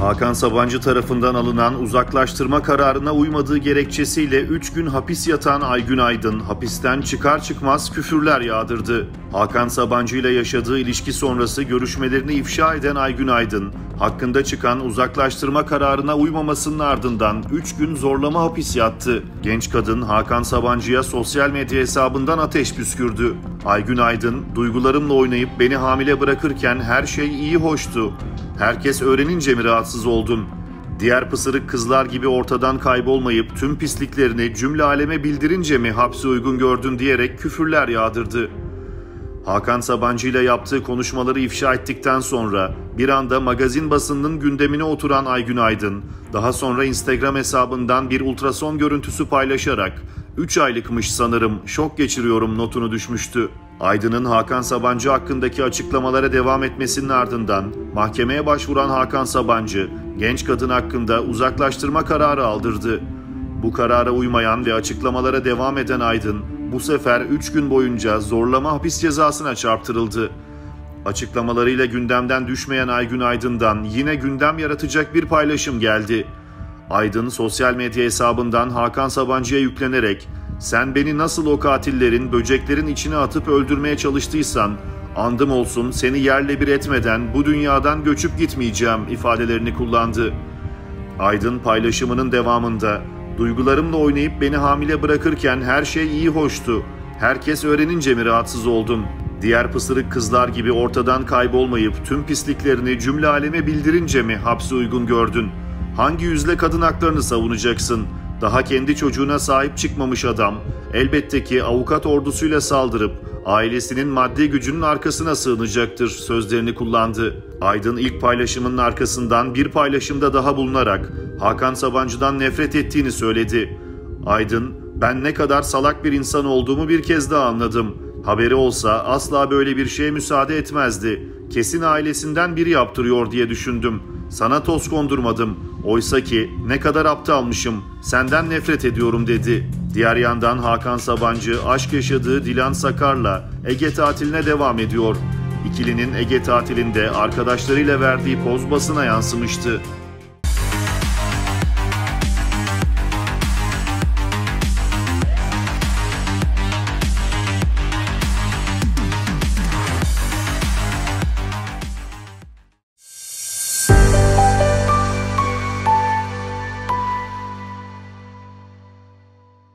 Hakan Sabancı tarafından alınan uzaklaştırma kararına uymadığı gerekçesiyle 3 gün hapis yatan Aygün Aydın hapisten çıkar çıkmaz küfürler yağdırdı. Hakan Sabancı ile yaşadığı ilişki sonrası görüşmelerini ifşa eden Aygün Aydın, hakkında çıkan uzaklaştırma kararına uymamasının ardından 3 gün zorlama hapis yattı. Genç kadın Hakan Sabancı'ya sosyal medya hesabından ateş püskürdü. Aygün Aydın, duygularımla oynayıp beni hamile bırakırken her şey iyi hoştu. Herkes öğrenince mi rahatsız oldun? Diğer pısırık kızlar gibi ortadan kaybolmayıp tüm pisliklerini cümle aleme bildirince mi hapse uygun gördün diyerek küfürler yağdırdı. Hakan Sabancı ile yaptığı konuşmaları ifşa ettikten sonra bir anda magazin basınının gündemine oturan Aygün Aydın, daha sonra Instagram hesabından bir ultrason görüntüsü paylaşarak 3 aylıkmış sanırım şok geçiriyorum notunu düşmüştü. Aydın'ın Hakan Sabancı hakkındaki açıklamalara devam etmesinin ardından mahkemeye başvuran Hakan Sabancı genç kadın hakkında uzaklaştırma kararı aldırdı. Bu karara uymayan ve açıklamalara devam eden Aydın bu sefer 3 gün boyunca zorlama hapis cezasına çarptırıldı. Açıklamalarıyla gündemden düşmeyen Aygün Aydın'dan yine gündem yaratacak bir paylaşım geldi. Aydın sosyal medya hesabından Hakan Sabancı'ya yüklenerek sen beni nasıl o katillerin böceklerin içine atıp öldürmeye çalıştıysan andım olsun seni yerle bir etmeden bu dünyadan göçüp gitmeyeceğim ifadelerini kullandı. Aydın paylaşımının devamında duygularımla oynayıp beni hamile bırakırken her şey iyi hoştu. Herkes öğrenince mi rahatsız oldun? Diğer pısırık kızlar gibi ortadan kaybolmayıp tüm pisliklerini cümle aleme bildirince mi hapse uygun gördün? Hangi yüzle kadın haklarını savunacaksın?'' Daha kendi çocuğuna sahip çıkmamış adam elbette ki avukat ordusuyla saldırıp ailesinin maddi gücünün arkasına sığınacaktır sözlerini kullandı. Aydın ilk paylaşımının arkasından bir paylaşımda daha bulunarak Hakan Sabancı'dan nefret ettiğini söyledi. Aydın, ben ne kadar salak bir insan olduğumu bir kez daha anladım. Haberi olsa asla böyle bir şeye müsaade etmezdi. Kesin ailesinden biri yaptırıyor diye düşündüm. Sana toz kondurmadım. Oysa ki ne kadar aptalmışım, senden nefret ediyorum dedi. Diğer yandan Hakan Sabancı aşk yaşadığı Dilan Sakar'la Ege tatiline devam ediyor. İkilinin Ege tatilinde arkadaşlarıyla verdiği poz basına yansımıştı.